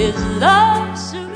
Is love so